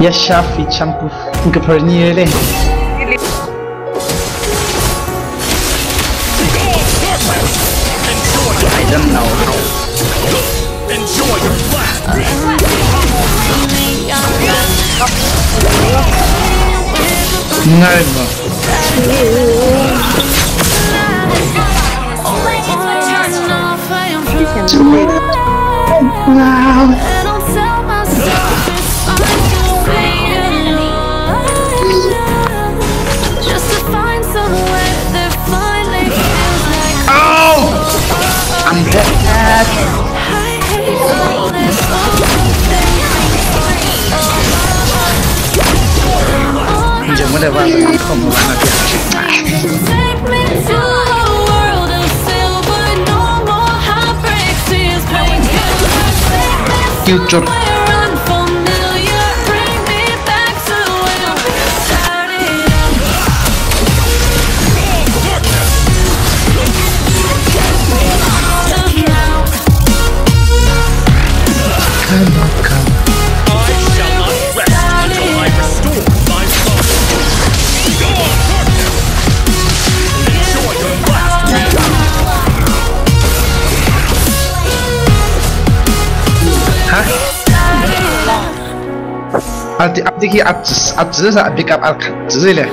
Ya Shafi champu Nkaperniele I don't know Enjoy your blast! Ngay mà Oh change and whatever I want to come around again. Future là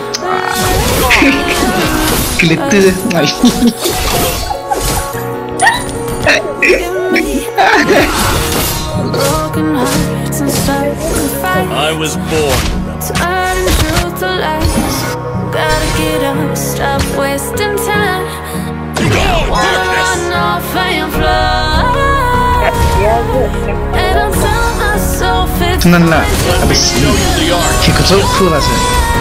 Glitter này broken hearts and starting fights. I was born Turning truth to lies. Gotta get up, stop wasting time. Go darkness! Run off and fly. 끝났 나? 아베 스. 기껏 소프라 세.